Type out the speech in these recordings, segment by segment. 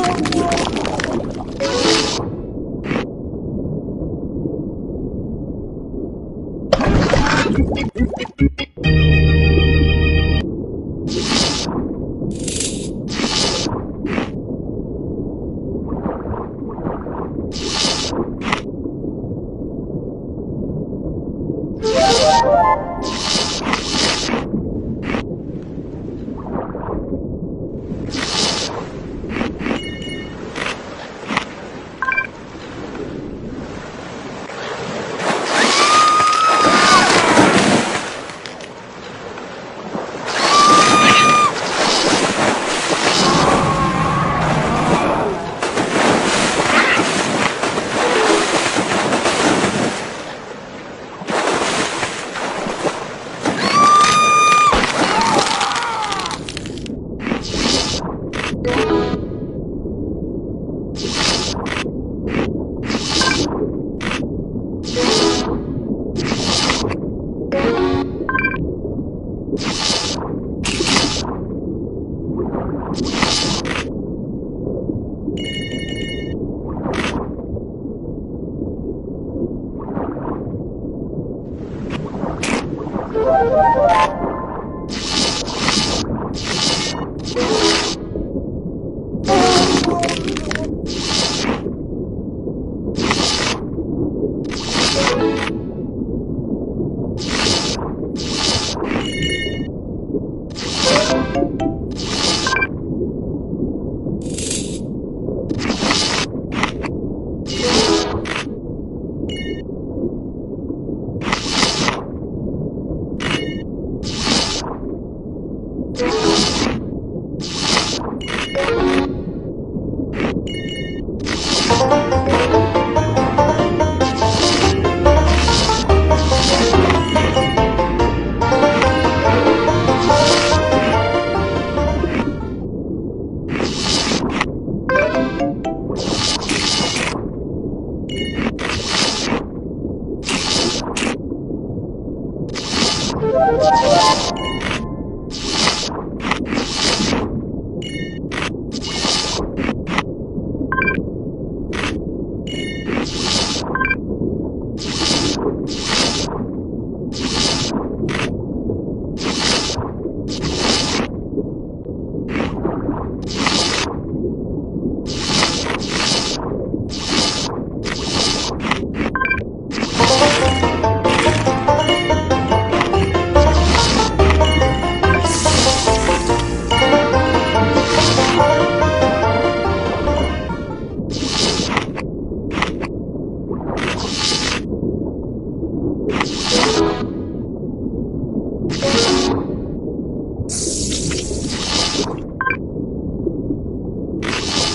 Oh, my God.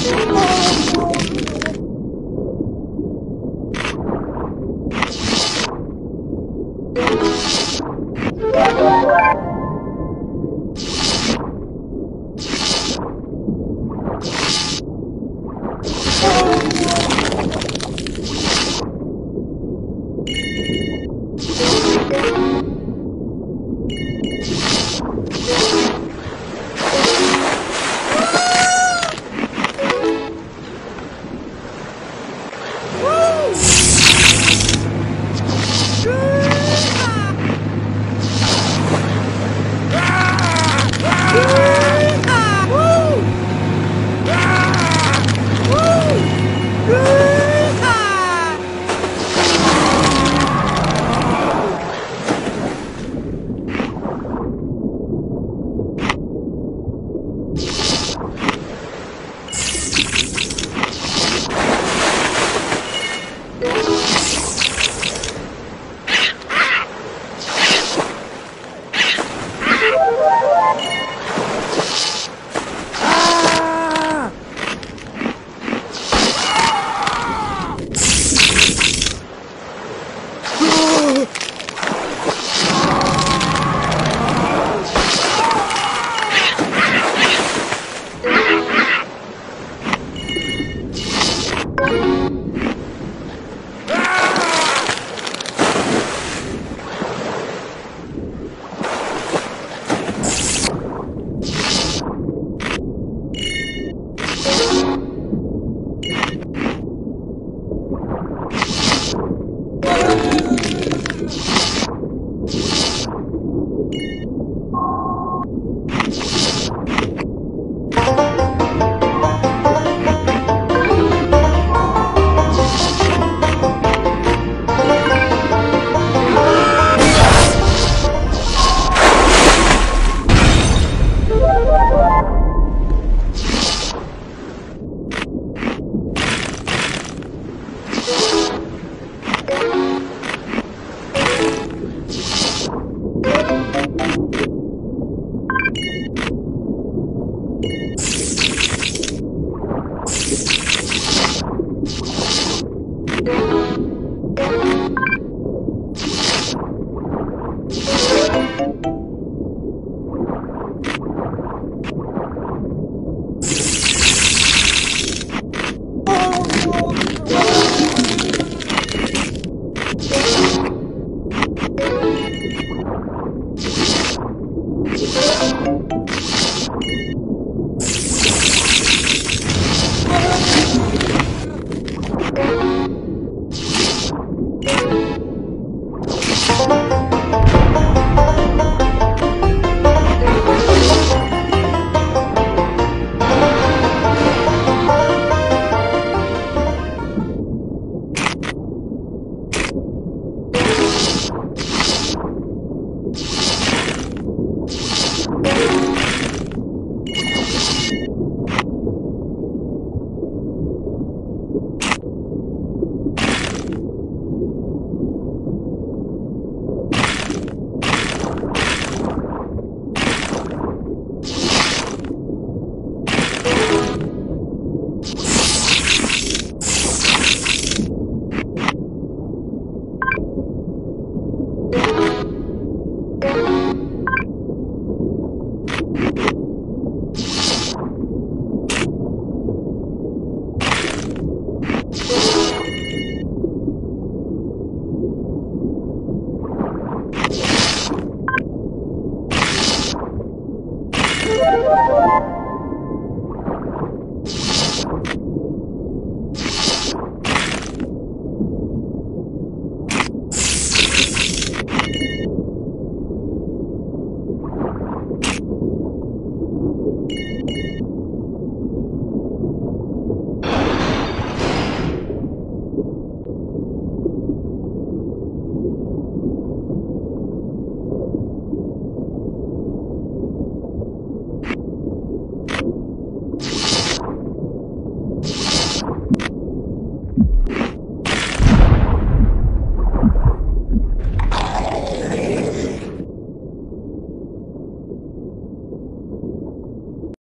Oh. You